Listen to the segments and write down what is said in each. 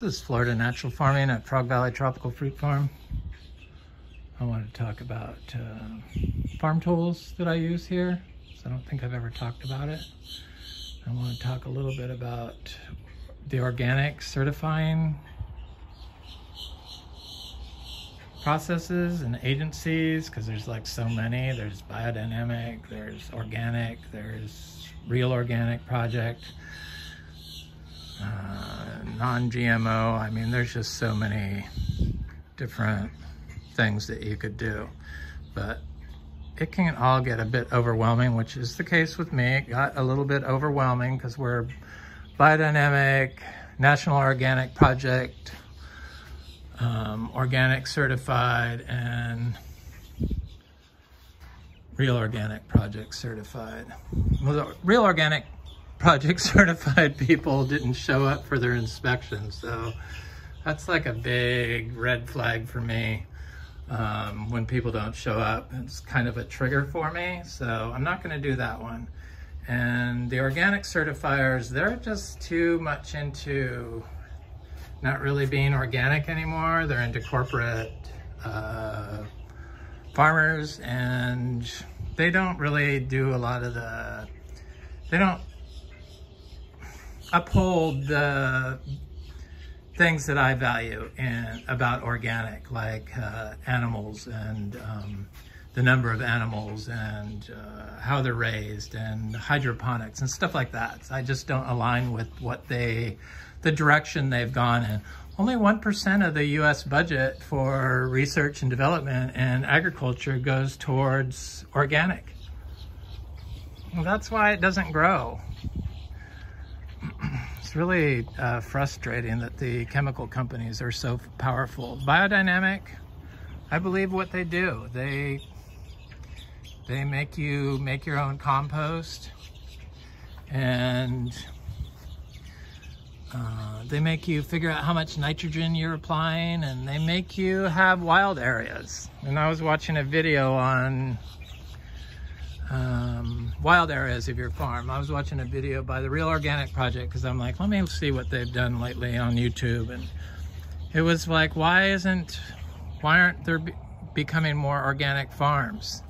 This is Florida Natural Farming at Frog Valley Tropical Fruit Farm. I want to talk about uh, farm tools that I use here. So I don't think I've ever talked about it. I want to talk a little bit about the organic certifying processes and agencies because there's like so many. There's biodynamic, there's organic, there's real organic project. Uh, non-GMO. I mean, there's just so many different things that you could do, but it can all get a bit overwhelming, which is the case with me. It got a little bit overwhelming because we're biodynamic, National Organic Project, um, organic certified, and Real Organic Project certified. Well, Real Organic project certified people didn't show up for their inspection. So that's like a big red flag for me. Um, when people don't show up, it's kind of a trigger for me. So I'm not gonna do that one. And the organic certifiers, they're just too much into not really being organic anymore. They're into corporate uh, farmers and they don't really do a lot of the, they don't uphold the things that I value in about organic, like uh, animals and um, the number of animals and uh, how they're raised and hydroponics and stuff like that. I just don't align with what they, the direction they've gone in. Only 1% of the US budget for research and development and agriculture goes towards organic. That's why it doesn't grow it's really uh, frustrating that the chemical companies are so powerful. Biodynamic, I believe what they do. They they make you make your own compost and uh, they make you figure out how much nitrogen you're applying and they make you have wild areas. And I was watching a video on um, wild areas of your farm. I was watching a video by the Real Organic Project because I'm like, let me see what they've done lately on YouTube. And it was like, why isn't, why aren't there be becoming more organic farms?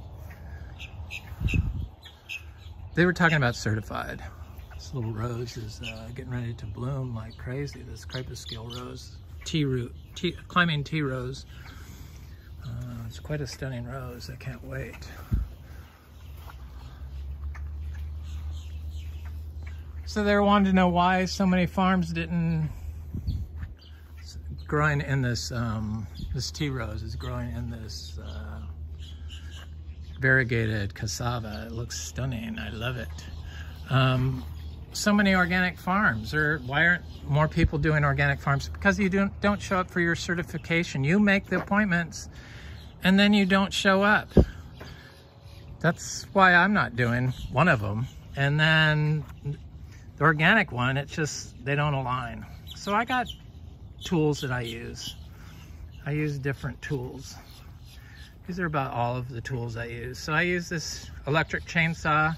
They were talking about certified. This little rose is uh, getting ready to bloom like crazy. This Crepuscule rose, tea root, tea, climbing tea rose. Uh, it's quite a stunning rose. I can't wait. So they wanted to know why so many farms didn't growing in this um, this tea rose is growing in this uh, variegated cassava. It looks stunning. I love it. Um, so many organic farms, or why aren't more people doing organic farms? Because you don't don't show up for your certification. You make the appointments, and then you don't show up. That's why I'm not doing one of them. And then the organic one, it's just, they don't align. So I got tools that I use. I use different tools. These are about all of the tools I use. So I use this electric chainsaw,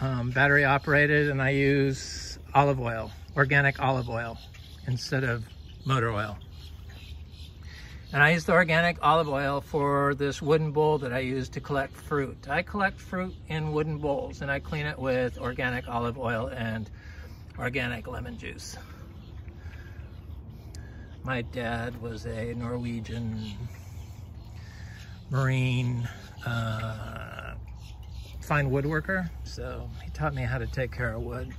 um, battery operated, and I use olive oil, organic olive oil, instead of motor oil. And I use the organic olive oil for this wooden bowl that I use to collect fruit. I collect fruit in wooden bowls and I clean it with organic olive oil and organic lemon juice. My dad was a Norwegian Marine uh, fine woodworker, so he taught me how to take care of wood.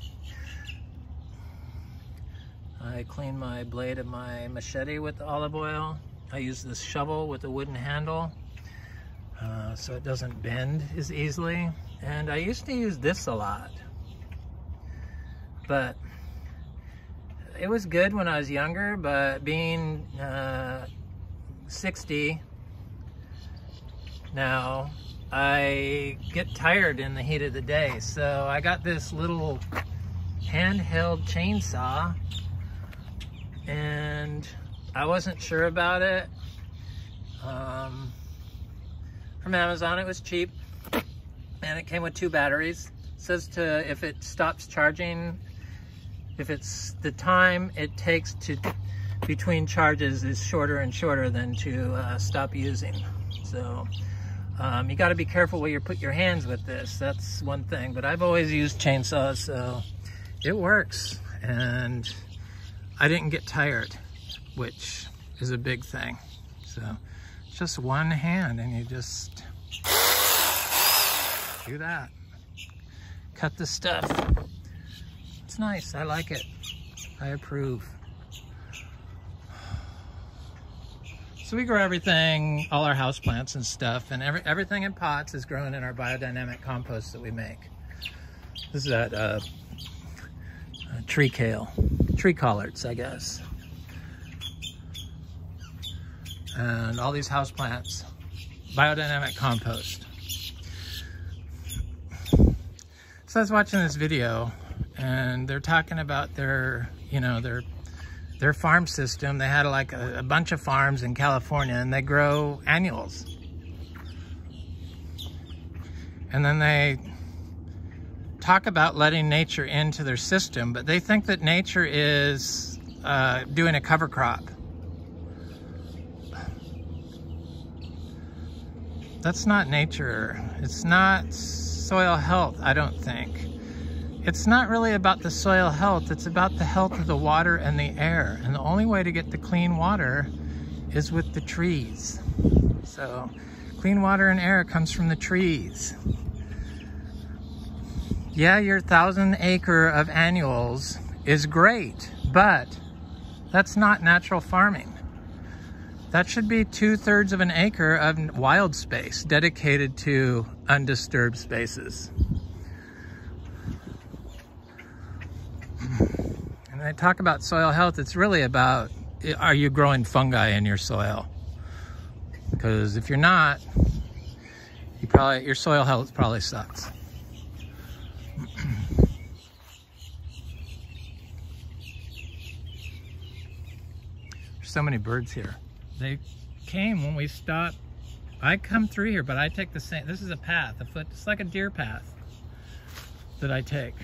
I clean my blade of my machete with olive oil. I use this shovel with a wooden handle uh, so it doesn't bend as easily. And I used to use this a lot, but it was good when I was younger, but being uh, 60 now, I get tired in the heat of the day. So I got this little handheld chainsaw and I wasn't sure about it. Um, from Amazon, it was cheap and it came with two batteries. It says to, if it stops charging if it's the time it takes to between charges is shorter and shorter than to uh, stop using. So um, you got to be careful where you put your hands with this. That's one thing. But I've always used chainsaws, so it works. And I didn't get tired, which is a big thing. So just one hand and you just do that. Cut the stuff. It's nice. I like it. I approve. So we grow everything, all our house plants and stuff, and every, everything in pots is grown in our biodynamic compost that we make. This is that uh, tree kale, tree collards, I guess. And all these house plants, biodynamic compost. So I was watching this video and they're talking about their, you know, their their farm system, they had like a, a bunch of farms in California and they grow annuals. And then they talk about letting nature into their system, but they think that nature is uh, doing a cover crop. That's not nature. It's not soil health, I don't think it's not really about the soil health, it's about the health of the water and the air. And the only way to get the clean water is with the trees. So clean water and air comes from the trees. Yeah, your thousand acre of annuals is great, but that's not natural farming. That should be two thirds of an acre of wild space dedicated to undisturbed spaces. And I talk about soil health, it's really about, are you growing fungi in your soil? Because if you're not, you probably, your soil health probably sucks. There's so many birds here. They came when we stopped. I come through here, but I take the same, this is a path, a foot, it's like a deer path that I take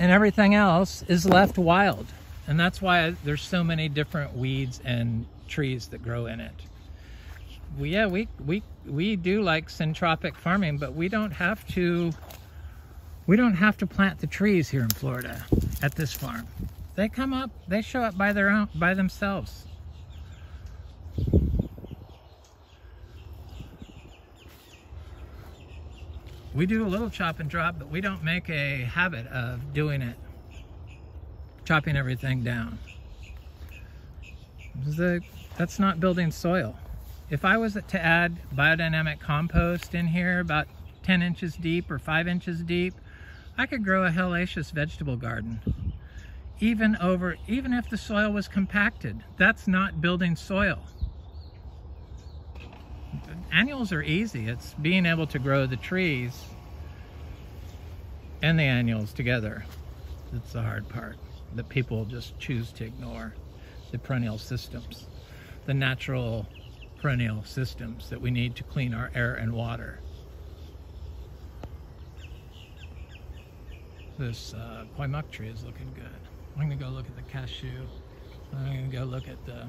and everything else is left wild. And that's why there's so many different weeds and trees that grow in it. We, yeah, we, we, we do like syntropic farming, but we don't have to, we don't have to plant the trees here in Florida at this farm. They come up, they show up by their own, by themselves. we do a little chop and drop, but we don't make a habit of doing it, chopping everything down. The, that's not building soil. If I was to add biodynamic compost in here about 10 inches deep or 5 inches deep, I could grow a hellacious vegetable garden. Even over, even if the soil was compacted, that's not building soil. Annuals are easy. It's being able to grow the trees and the annuals together. That's the hard part that people just choose to ignore. The perennial systems, the natural perennial systems that we need to clean our air and water. This uh, tree is looking good. I'm gonna go look at the cashew. I'm gonna go look at the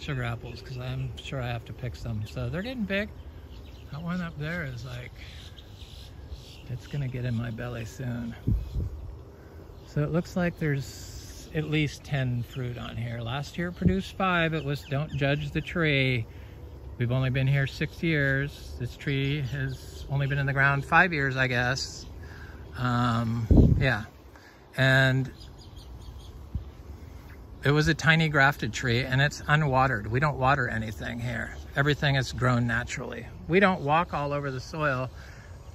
sugar apples because I'm sure I have to pick some. So they're getting big. That one up there is like, it's gonna get in my belly soon. So it looks like there's at least 10 fruit on here. Last year produced five. It was don't judge the tree. We've only been here six years. This tree has only been in the ground five years, I guess. Um, yeah. And it was a tiny grafted tree and it's unwatered. We don't water anything here. Everything is grown naturally. We don't walk all over the soil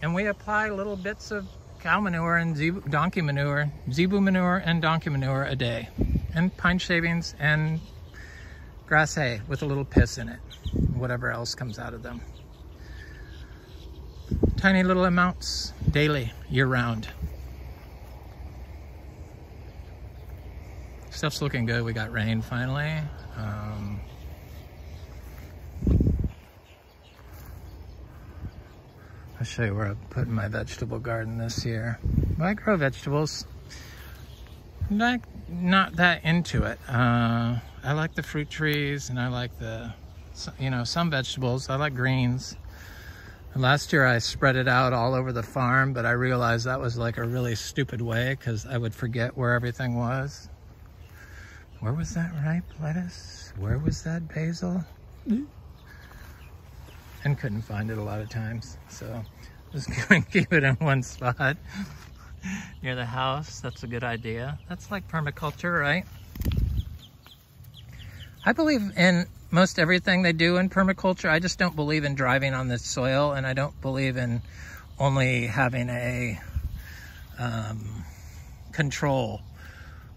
and we apply little bits of cow manure and zebu, donkey manure, zebu manure and donkey manure a day. And pine shavings and grass hay with a little piss in it. Whatever else comes out of them. Tiny little amounts daily, year round. Stuff's looking good. We got rain finally. Um, I'll show you where I'm putting my vegetable garden this year. I grow vegetables. Not, not that into it. Uh, I like the fruit trees and I like the, you know, some vegetables. I like greens. Last year I spread it out all over the farm, but I realized that was like a really stupid way because I would forget where everything was. Where was that ripe lettuce? Where was that basil? And couldn't find it a lot of times. So just going to keep it in one spot near the house. That's a good idea. That's like permaculture, right? I believe in most everything they do in permaculture. I just don't believe in driving on the soil and I don't believe in only having a um, control.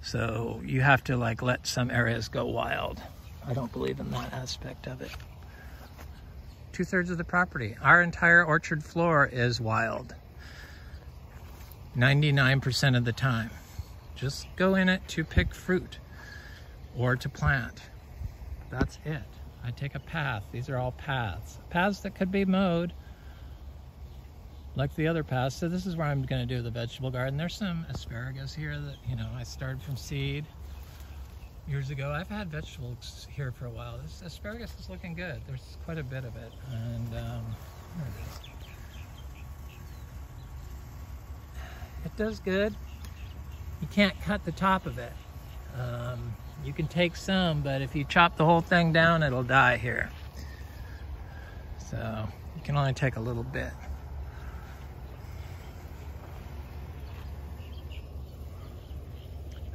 So you have to like let some areas go wild. I don't believe in that aspect of it. Two thirds of the property. Our entire orchard floor is wild. 99% of the time. Just go in it to pick fruit or to plant. That's it. I take a path. These are all paths. Paths that could be mowed like the other paths. So this is where I'm going to do the vegetable garden. There's some asparagus here that, you know, I started from seed years ago. I've had vegetables here for a while. This asparagus is looking good. There's quite a bit of it. And um, it is. It does good. You can't cut the top of it. Um, you can take some, but if you chop the whole thing down, it'll die here. So you can only take a little bit.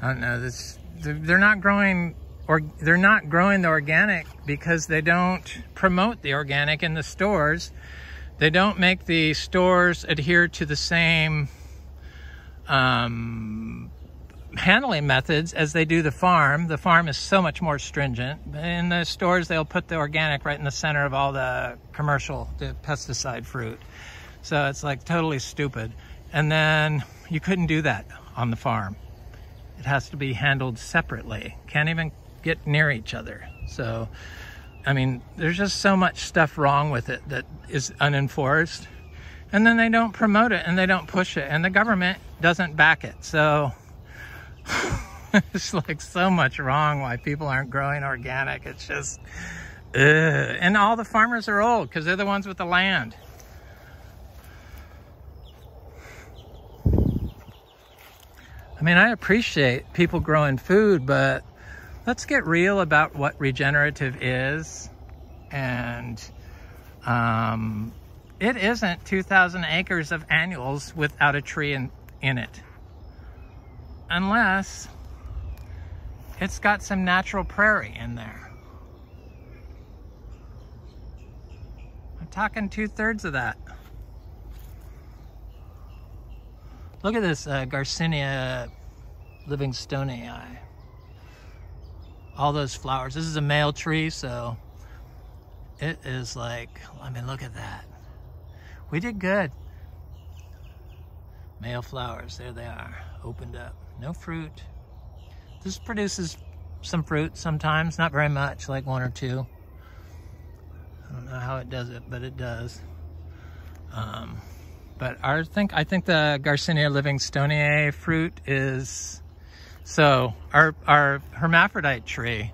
I don't know, this, they're not growing or they're not growing the organic because they don't promote the organic in the stores. They don't make the stores adhere to the same um, handling methods as they do the farm. The farm is so much more stringent. In the stores, they'll put the organic right in the center of all the commercial, the pesticide fruit. So it's like totally stupid. And then you couldn't do that on the farm. It has to be handled separately. Can't even get near each other. So, I mean, there's just so much stuff wrong with it that is unenforced. And then they don't promote it and they don't push it and the government doesn't back it. So it's like so much wrong why people aren't growing organic. It's just, ugh. and all the farmers are old because they're the ones with the land. I mean, I appreciate people growing food, but let's get real about what regenerative is. And um, it isn't 2,000 acres of annuals without a tree in, in it unless it's got some natural prairie in there. I'm talking two thirds of that. Look at this uh, Garcinia Livingstonei. All those flowers. This is a male tree, so it is like, I mean, look at that. We did good. Male flowers, there they are, opened up no fruit. This produces some fruit sometimes, not very much, like one or two. I don't know how it does it, but it does. Um, but I think I think the Garcinia Livingstonei fruit is so our our hermaphrodite tree.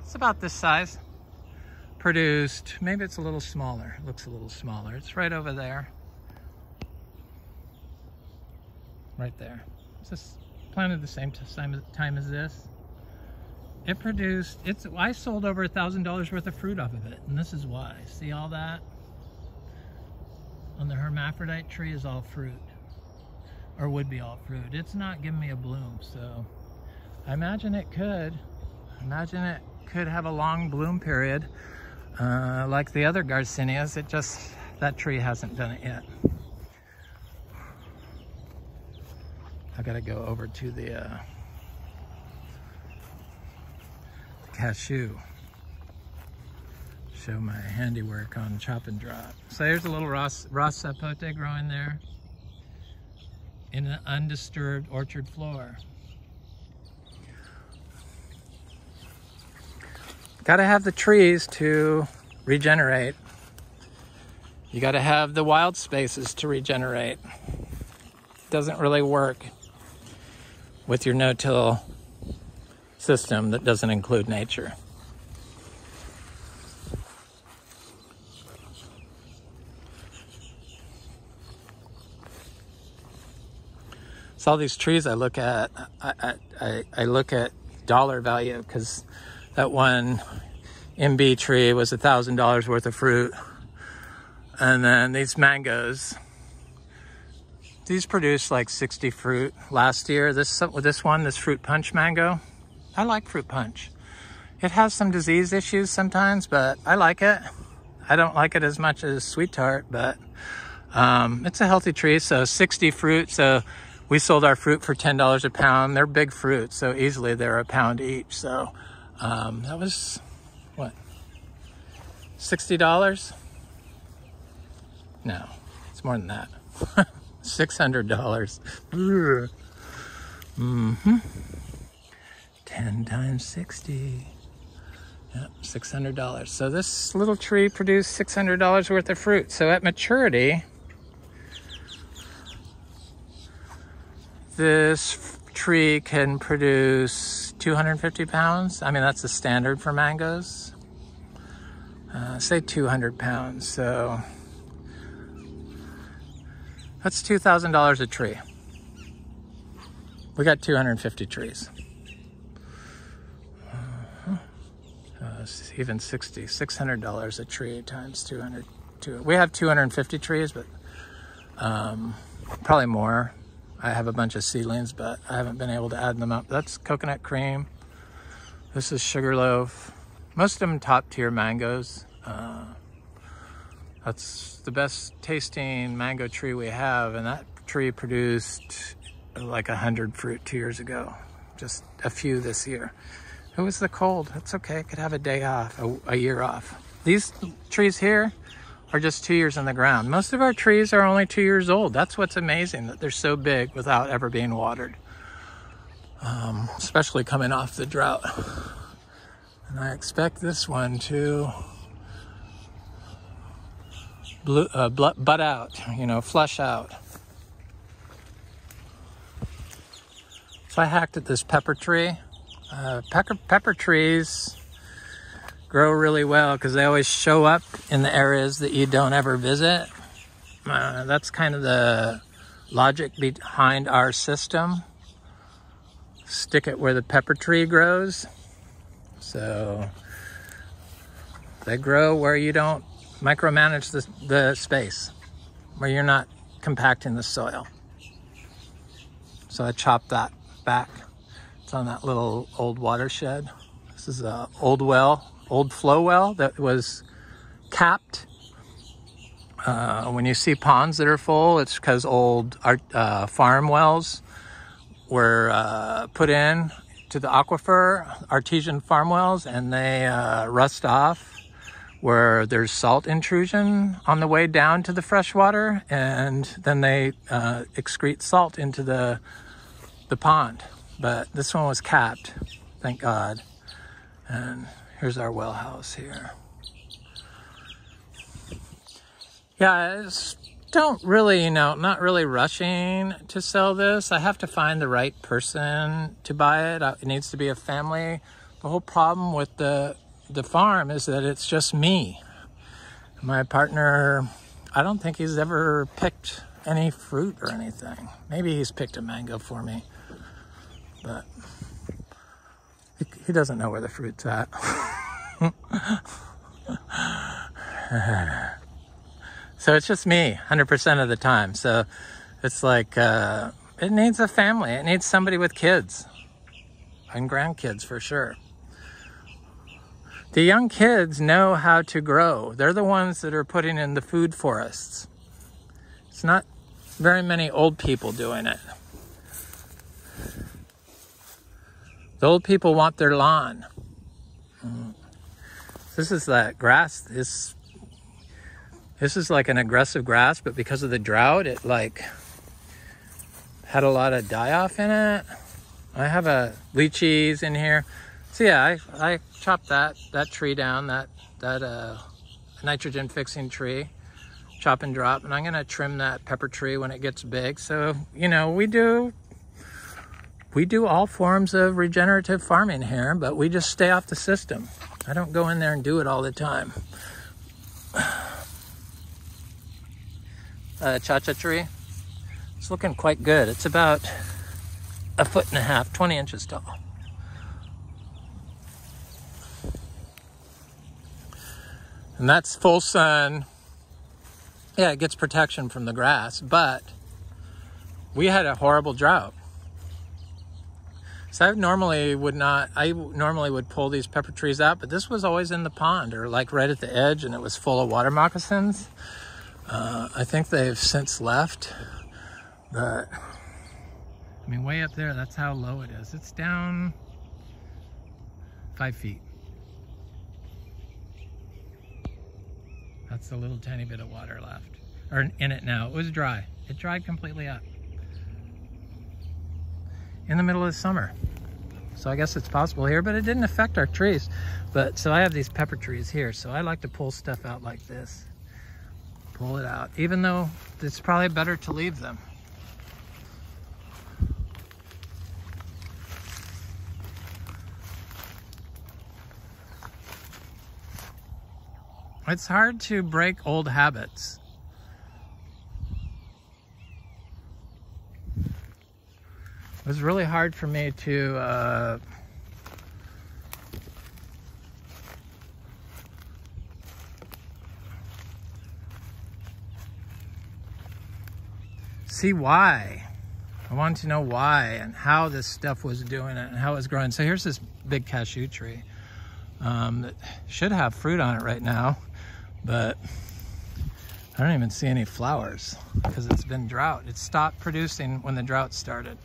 It's about this size. Produced, maybe it's a little smaller. Looks a little smaller. It's right over there. Right there. It's just planted the same time as this. It produced, it's. I sold over a thousand dollars worth of fruit off of it, and this is why. See all that? On the hermaphrodite tree is all fruit, or would be all fruit. It's not giving me a bloom, so I imagine it could. Imagine it could have a long bloom period, uh, like the other Garcinias. It just, that tree hasn't done it yet. I gotta go over to the, uh, the cashew. Show my handiwork on chop and drop. So there's a little Ross, Ross sapote growing there in an undisturbed orchard floor. Gotta have the trees to regenerate. You gotta have the wild spaces to regenerate. doesn't really work with your no-till system that doesn't include nature. So all these trees I look at, I, I, I look at dollar value because that one imbe tree was a thousand dollars worth of fruit. And then these mangoes, these produced like 60 fruit last year. This, this one, this fruit punch mango, I like fruit punch. It has some disease issues sometimes, but I like it. I don't like it as much as sweet tart, but um, it's a healthy tree. So 60 fruit. So we sold our fruit for $10 a pound. They're big fruit, so easily they're a pound each. So um, that was, what, $60? No, it's more than that. $600. mm-hmm. 10 times 60. Yep, $600. So this little tree produced $600 worth of fruit. So at maturity, this tree can produce 250 pounds. I mean, that's the standard for mangoes. Uh, say 200 pounds. So that's $2,000 a tree. We got 250 trees. Uh, uh, even 60, $600 a tree times 200. Two, we have 250 trees, but um, probably more. I have a bunch of seedlings, but I haven't been able to add them up. That's coconut cream. This is sugarloaf. Most of them top tier mangoes. Uh, that's the best tasting mango tree we have, and that tree produced like a hundred fruit two years ago. Just a few this year. It was the cold. It's okay. I could have a day off, a, a year off. These trees here, are just two years in the ground. Most of our trees are only two years old. That's what's amazing, that they're so big without ever being watered. Um, especially coming off the drought. And I expect this one to blue, uh, bud out, you know, flush out. So I hacked at this pepper tree. Uh, pepper, pepper trees grow really well because they always show up in the areas that you don't ever visit. Uh, that's kind of the logic behind our system. Stick it where the pepper tree grows. So they grow where you don't micromanage the, the space, where you're not compacting the soil. So I chopped that back. It's on that little old watershed. This is a old well old flow well that was capped. Uh, when you see ponds that are full, it's because old uh, farm wells were uh, put in to the aquifer, artesian farm wells, and they uh, rust off where there's salt intrusion on the way down to the fresh water, and then they uh, excrete salt into the the pond. But this one was capped, thank God. And Here's our well house here. Yeah, I don't really, you know, not really rushing to sell this. I have to find the right person to buy it. It needs to be a family. The whole problem with the the farm is that it's just me. My partner, I don't think he's ever picked any fruit or anything. Maybe he's picked a mango for me, but he doesn't know where the fruit's at. so it's just me 100% of the time. So it's like, uh, it needs a family. It needs somebody with kids and grandkids for sure. The young kids know how to grow. They're the ones that are putting in the food forests. It's not very many old people doing it. The old people want their lawn. This is that grass. This this is like an aggressive grass, but because of the drought, it like had a lot of die off in it. I have a lychees in here. So yeah, I, I chopped that that tree down, that that uh, nitrogen fixing tree. chop and drop, and I'm gonna trim that pepper tree when it gets big. So, you know, we do we do all forms of regenerative farming here, but we just stay off the system. I don't go in there and do it all the time. Uh, cha-cha tree, it's looking quite good. It's about a foot and a half, 20 inches tall. And that's full sun. Yeah, it gets protection from the grass, but we had a horrible drought. So I normally would not, I normally would pull these pepper trees out, but this was always in the pond or like right at the edge and it was full of water moccasins. Uh, I think they've since left, but I mean, way up there, that's how low it is. It's down five feet. That's a little tiny bit of water left, or in it now. It was dry. It dried completely up in the middle of summer. So I guess it's possible here, but it didn't affect our trees. But so I have these pepper trees here. So I like to pull stuff out like this. Pull it out, even though it's probably better to leave them. It's hard to break old habits. It was really hard for me to uh, see why. I wanted to know why and how this stuff was doing it and how it was growing. So here's this big cashew tree um, that should have fruit on it right now, but I don't even see any flowers because it's been drought. It stopped producing when the drought started.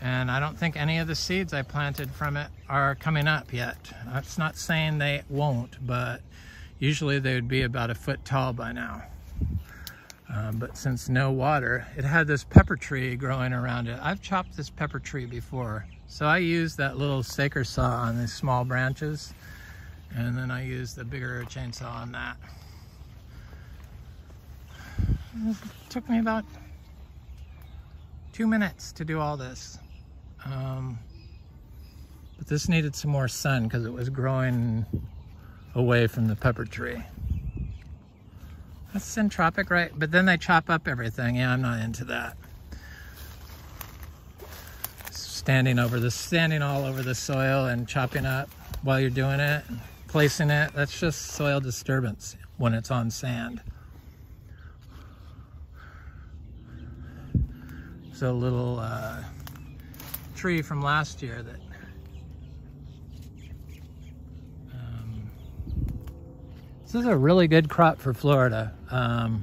And I don't think any of the seeds I planted from it are coming up yet. That's not saying they won't, but usually they would be about a foot tall by now. Um, but since no water, it had this pepper tree growing around it. I've chopped this pepper tree before. So I use that little saker saw on these small branches, and then I use the bigger chainsaw on that. It took me about two minutes to do all this. Um, but this needed some more sun because it was growing away from the pepper tree. That's syntropic, right? But then they chop up everything. Yeah, I'm not into that. Standing over the, standing all over the soil and chopping up while you're doing it, placing it, that's just soil disturbance when it's on sand. So a little uh, tree from last year that um, this is a really good crop for Florida um,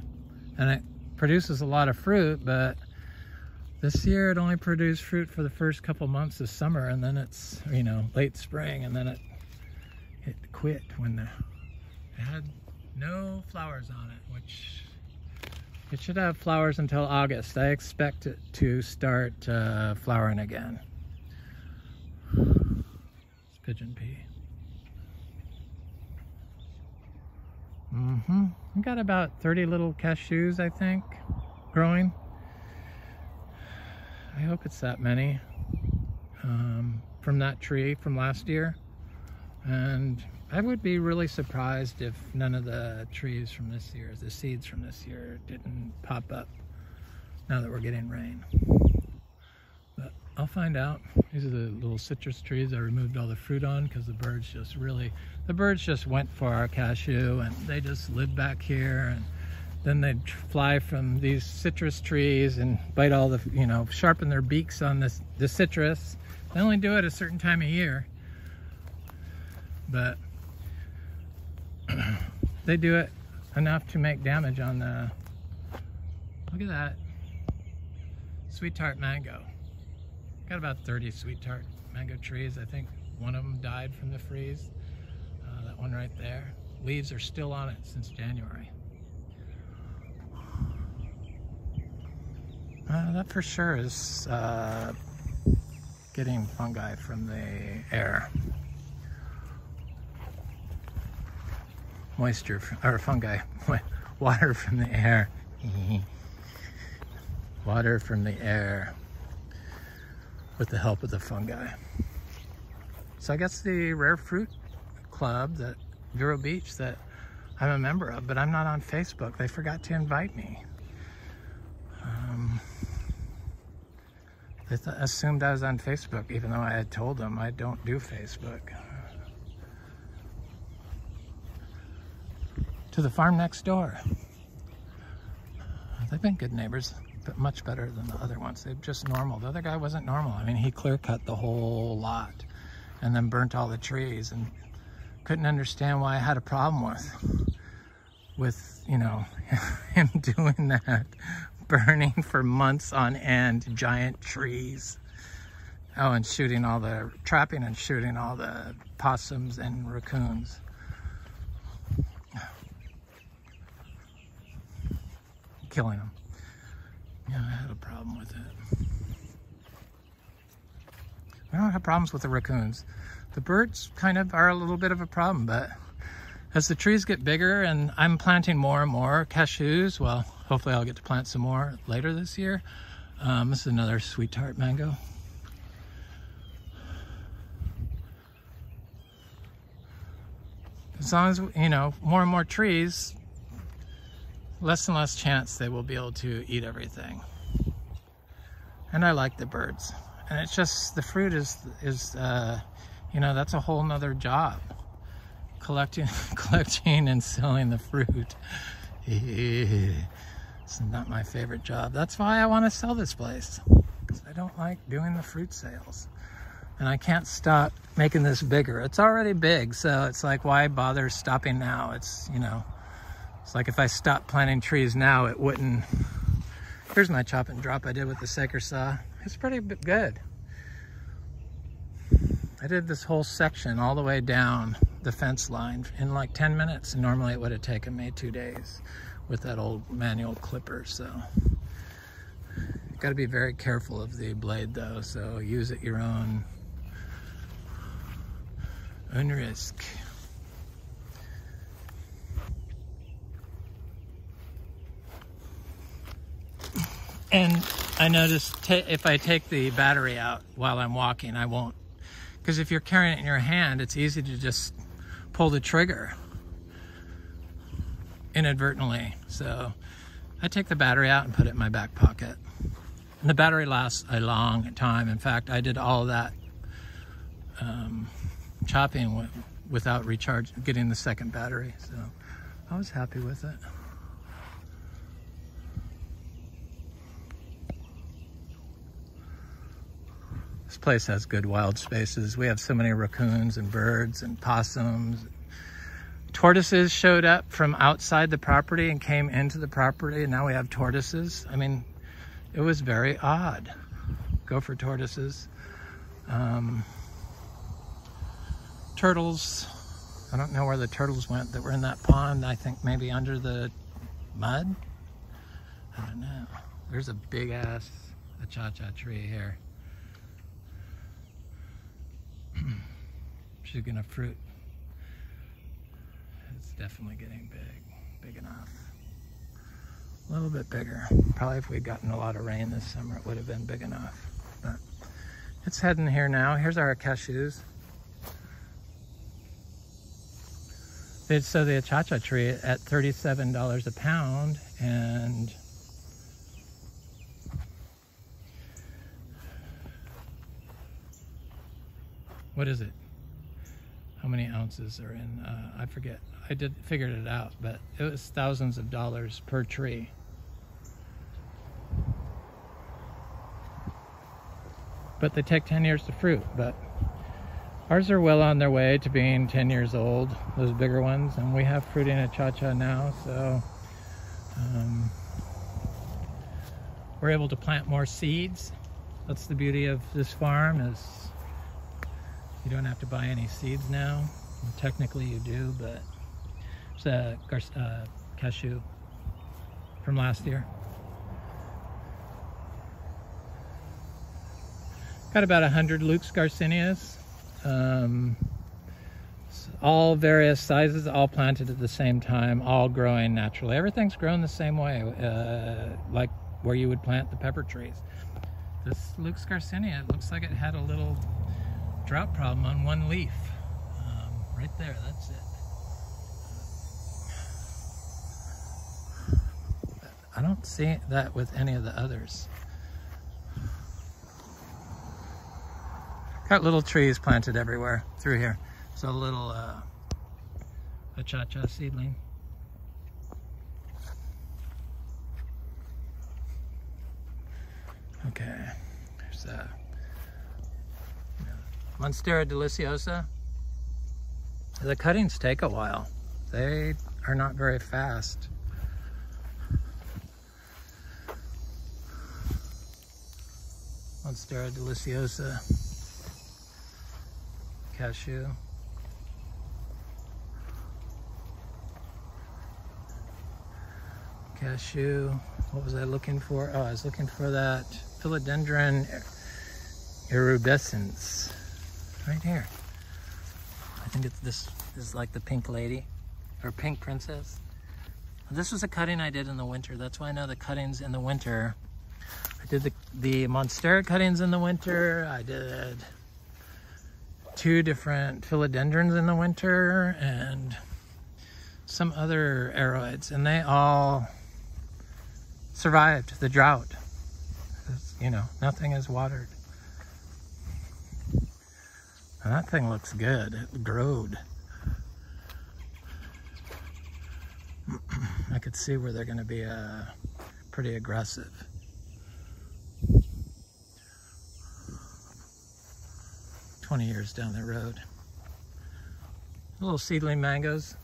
and it produces a lot of fruit but this year it only produced fruit for the first couple months of summer and then it's you know late spring and then it it quit when the, it had no flowers on it which it should have flowers until August. I expect it to start uh, flowering again. Pigeon pea. Mm-hmm. We got about 30 little cashews, I think, growing. I hope it's that many um, from that tree from last year. And I would be really surprised if none of the trees from this year, the seeds from this year, didn't pop up now that we're getting rain. I'll find out. These are the little citrus trees I removed all the fruit on because the birds just really, the birds just went for our cashew and they just live back here and then they'd fly from these citrus trees and bite all the, you know, sharpen their beaks on this, the citrus. They only do it a certain time of year. But they do it enough to make damage on the, look at that, sweet tart mango. Got about 30 sweet tart mango trees. I think one of them died from the freeze. Uh, that one right there. Leaves are still on it since January. Uh, that for sure is uh, getting fungi from the air. moisture or fungi, water from the air. water from the air with the help of the fungi. So I guess the Rare Fruit Club that Vero Beach that I'm a member of, but I'm not on Facebook. They forgot to invite me. Um, they assumed I was on Facebook, even though I had told them I don't do Facebook. To the farm next door. They've been good neighbors, but much better than the other ones. They're just normal. The other guy wasn't normal. I mean, he clear cut the whole lot and then burnt all the trees and couldn't understand why I had a problem with, with, you know, him doing that, burning for months on end, giant trees. Oh, and shooting all the, trapping and shooting all the possums and raccoons. Killing them. Yeah, I had a problem with it. I don't have problems with the raccoons. The birds kind of are a little bit of a problem, but as the trees get bigger and I'm planting more and more cashews, well, hopefully I'll get to plant some more later this year. Um, this is another sweet tart mango. As long as, you know, more and more trees, less and less chance they will be able to eat everything. And I like the birds. And it's just, the fruit is, is uh, you know, that's a whole nother job. Collecting, collecting and selling the fruit. it's not my favorite job. That's why I want to sell this place. Because I don't like doing the fruit sales. And I can't stop making this bigger. It's already big, so it's like, why bother stopping now? It's, you know, it's like if I stopped planting trees now, it wouldn't. Here's my chop and drop I did with the Saker saw. It's pretty good. I did this whole section all the way down the fence line in like 10 minutes. And normally it would have taken me two days with that old manual clipper. So got to be very careful of the blade though. So use at your own, own risk. And I noticed if I take the battery out while I'm walking, I won't because if you're carrying it in your hand, it's easy to just pull the trigger inadvertently. So I take the battery out and put it in my back pocket. And the battery lasts a long time. In fact, I did all that um, chopping without recharge, getting the second battery. So I was happy with it. Place has good wild spaces. We have so many raccoons and birds and possums. Tortoises showed up from outside the property and came into the property and now we have tortoises. I mean, it was very odd. Gopher tortoises. Um, turtles. I don't know where the turtles went that were in that pond. I think maybe under the mud. I don't know. There's a big ass achacha tree here. She's gonna fruit. It's definitely getting big, big enough. A little bit bigger. Probably if we'd gotten a lot of rain this summer, it would have been big enough. But it's heading here now. Here's our cashews. So the achacha tree at $37 a pound and what is it? How many ounces are in? Uh, I forget. I did figured it out, but it was thousands of dollars per tree. But they take 10 years to fruit, but ours are well on their way to being 10 years old, those bigger ones, and we have fruiting achacha now, so um, we're able to plant more seeds. That's the beauty of this farm is you don't have to buy any seeds now. Well, technically you do, but it's a uh, cashew from last year. Got about 100 Luc's Garcinias. Um, all various sizes, all planted at the same time, all growing naturally. Everything's grown the same way, uh, like where you would plant the pepper trees. This Luc's Garcinia, it looks like it had a little drought problem on one leaf. Um, right there, that's it. I don't see that with any of the others. Got little trees planted everywhere through here. So a little uh, cha-cha seedling. Okay, there's a Monstera deliciosa. The cuttings take a while. They are not very fast. Monstera deliciosa. Cashew. Cashew. What was I looking for? Oh, I was looking for that philodendron erubescens. Right here. I think it's this, is like the pink lady or pink princess. This was a cutting I did in the winter. That's why I know the cuttings in the winter. I did the, the Monstera cuttings in the winter. I did two different philodendrons in the winter and some other aroids and they all survived the drought. You know, nothing is watered. That thing looks good. It growed. I could see where they're going to be uh, pretty aggressive. Twenty years down the road. Little seedling mangoes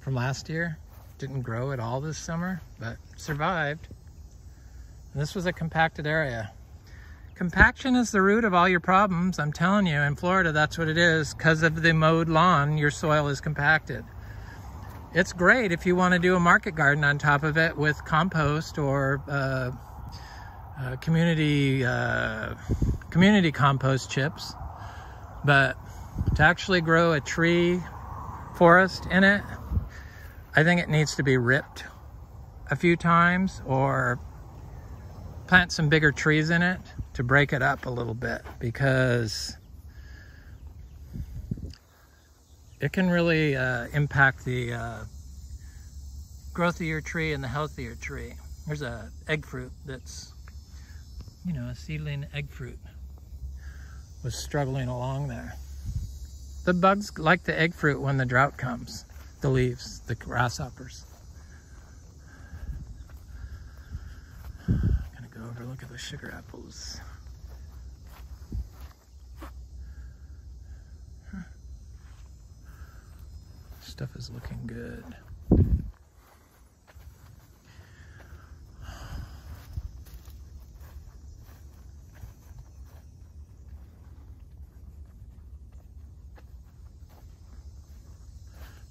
from last year. Didn't grow at all this summer, but survived. And this was a compacted area. Compaction is the root of all your problems. I'm telling you, in Florida, that's what it is. Because of the mowed lawn, your soil is compacted. It's great if you want to do a market garden on top of it with compost or uh, uh, community uh, community compost chips. But to actually grow a tree forest in it, I think it needs to be ripped a few times or plant some bigger trees in it to break it up a little bit because it can really uh, impact the uh, growth of your tree and the health of your tree. There's a egg fruit that's, you know, a seedling egg fruit was struggling along there. The bugs like the egg fruit when the drought comes, the leaves, the grasshoppers. Over, look at the sugar apples. Stuff is looking good.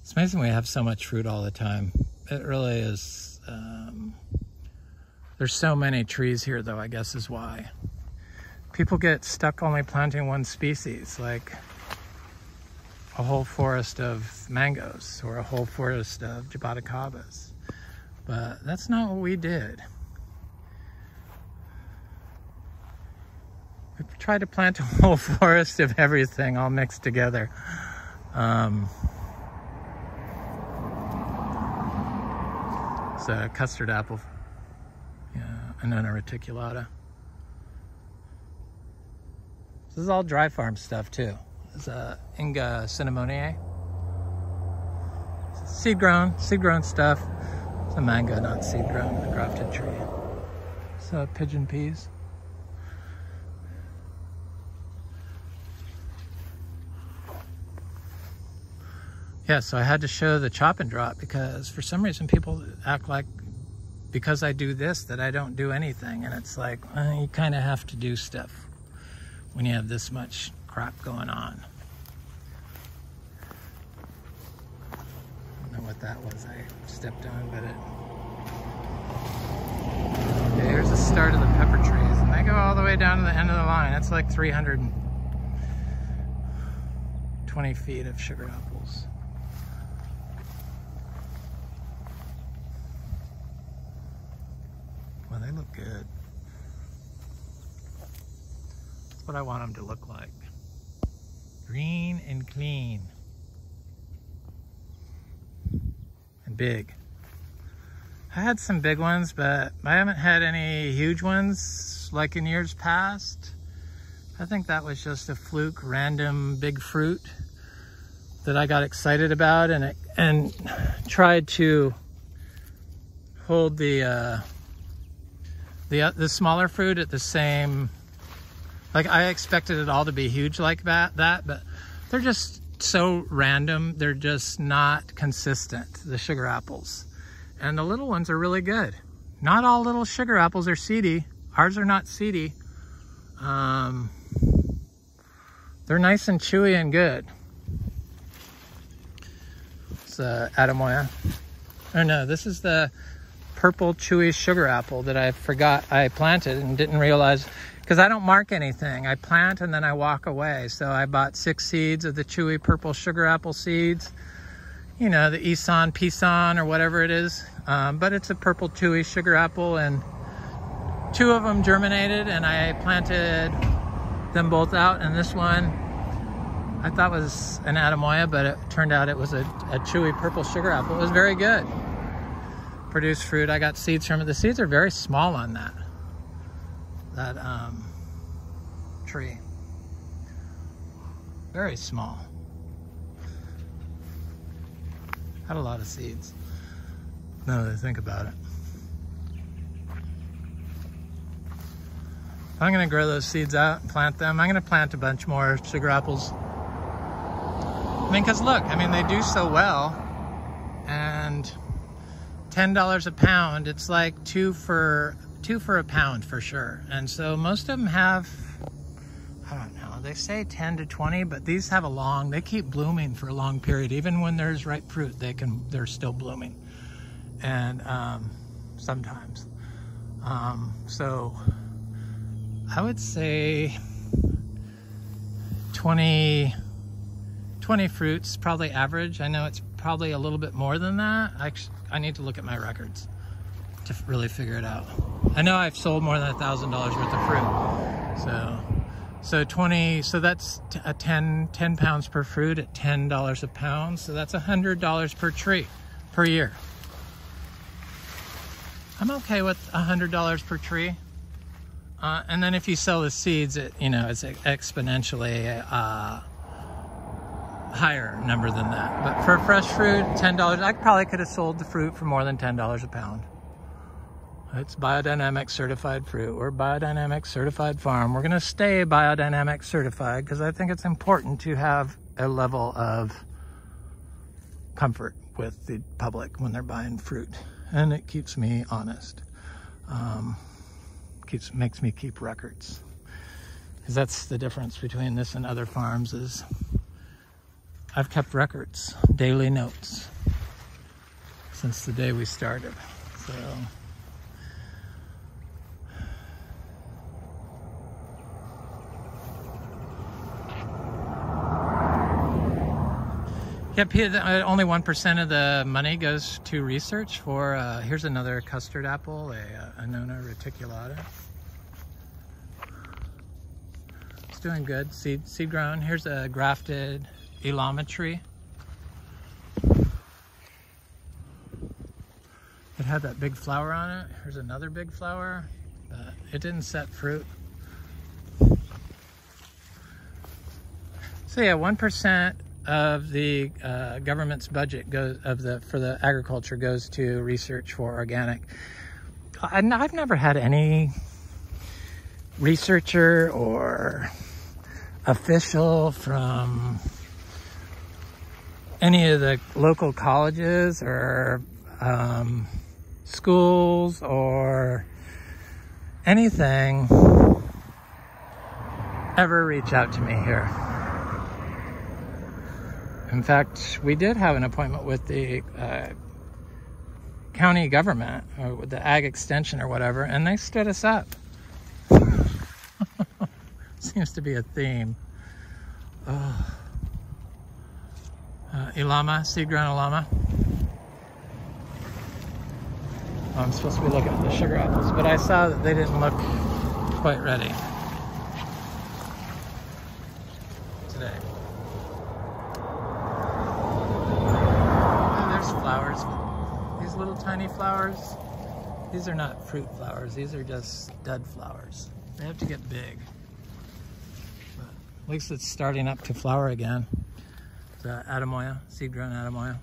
It's amazing we have so much fruit all the time. It really is um, there's so many trees here though, I guess is why. People get stuck only planting one species, like a whole forest of mangoes or a whole forest of jaboticabas. But that's not what we did. We tried to plant a whole forest of everything all mixed together. Um, it's a custard apple Annona reticulata. This is all dry farm stuff too. It's a uh, Inga cinnamomea. Seed grown, seed grown stuff. It's a mango, not seed grown, a grafted tree. So pigeon peas. Yeah, so I had to show the chop and drop because for some reason people act like because I do this that I don't do anything. And it's like, well, you kind of have to do stuff when you have this much crap going on. I don't know what that was I stepped on, but it... Okay, here's the start of the pepper trees. And they go all the way down to the end of the line. That's like 320 feet of sugar apples. Well, they look good. That's what I want them to look like. Green and clean. And big. I had some big ones, but I haven't had any huge ones like in years past. I think that was just a fluke, random big fruit that I got excited about and and tried to hold the uh, the uh, the smaller fruit at the same. Like I expected it all to be huge like that, that, but they're just so random. They're just not consistent. The sugar apples, and the little ones are really good. Not all little sugar apples are seedy. Ours are not seedy. Um, they're nice and chewy and good. It's uh, Atemoya. Oh no, this is the purple chewy sugar apple that I forgot I planted and didn't realize because I don't mark anything. I plant and then I walk away. So I bought six seeds of the chewy purple sugar apple seeds. You know, the Isan, Pisan, or whatever it is. Um, but it's a purple chewy sugar apple and two of them germinated and I planted them both out and this one I thought was an Atemoya but it turned out it was a, a chewy purple sugar apple. It was very good. Produced fruit. I got seeds from it. The seeds are very small on that that um, tree. Very small. Had a lot of seeds. Now that I think about it. I'm gonna grow those seeds out and plant them. I'm gonna plant a bunch more sugar apples. I mean, cause look, I mean, they do so well and $10 a pound, it's like two for, two for a pound for sure. And so most of them have, I don't know, they say 10 to 20, but these have a long, they keep blooming for a long period. Even when there's ripe fruit, they can, they're still blooming. And um, sometimes. Um, so I would say 20, 20 fruits, probably average. I know it's probably a little bit more than that. I, I need to look at my records to really figure it out. I know I've sold more than a thousand dollars worth of fruit. So, so 20, so that's a 10, 10 pounds per fruit at $10 a pound. So that's a hundred dollars per tree per year. I'm okay with a hundred dollars per tree. Uh, and then if you sell the seeds, it, you know, it's exponentially uh, higher number than that. But for fresh fruit, $10, I probably could have sold the fruit for more than $10 a pound. It's biodynamic certified fruit. We're biodynamic certified farm. We're going to stay biodynamic certified because I think it's important to have a level of comfort with the public when they're buying fruit. And it keeps me honest. Um, keeps makes me keep records because that's the difference between this and other farms is I've kept records daily notes since the day we started so Yep, uh, only 1% of the money goes to research for, uh, here's another custard apple, a uh, Annona reticulata. It's doing good, seed, seed grown. Here's a grafted Tree. It had that big flower on it. Here's another big flower, it didn't set fruit. So yeah, 1% of the uh, government's budget goes of the for the agriculture goes to research for organic. And I've never had any researcher or official from any of the local colleges or um, schools or anything ever reach out to me here. In fact, we did have an appointment with the uh, county government or with the ag extension or whatever, and they stood us up. Seems to be a theme. Uh, Ilama, seed-grown Ilama. I'm supposed to be looking at the sugar apples, but I saw that they didn't look quite ready today. Oh, there's flowers. These little tiny flowers, these are not fruit flowers. These are just dud flowers. They have to get big. But at least it's starting up to flower again. The uh, Atemoya, seed-grown Atemoya.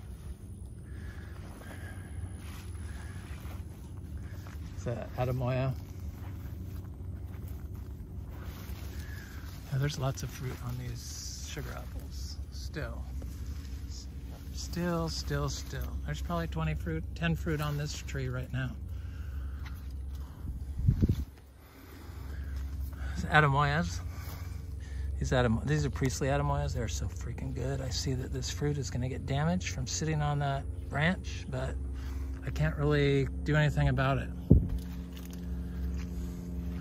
the Atemoya. Yeah, there's lots of fruit on these sugar apples. Still. Still, still, still. There's probably 20 fruit, 10 fruit on this tree right now. Atemoyas. These, Adam, these are Priestley Atemoyas. They're so freaking good. I see that this fruit is going to get damaged from sitting on that branch, but I can't really do anything about it.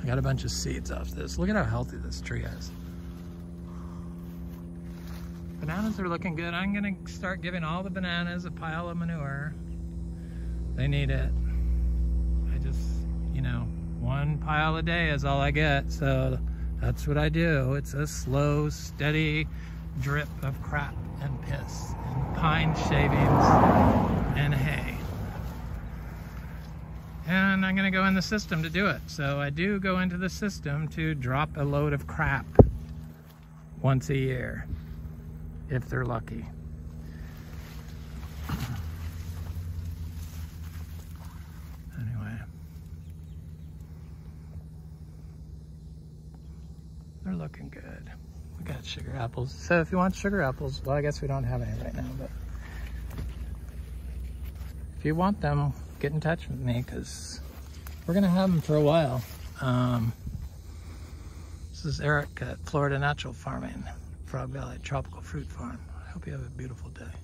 I got a bunch of seeds off this. Look at how healthy this tree is. Bananas are looking good. I'm gonna start giving all the bananas a pile of manure. They need it. I just, you know, one pile a day is all I get, so that's what I do. It's a slow, steady drip of crap and piss and pine shavings and hay and I'm gonna go in the system to do it. So I do go into the system to drop a load of crap once a year, if they're lucky. They're looking good. We got sugar apples. So if you want sugar apples, well, I guess we don't have any right now, but if you want them, get in touch with me because we're gonna have them for a while. Um, this is Eric at Florida Natural Farming, Frog Valley Tropical Fruit Farm. I hope you have a beautiful day.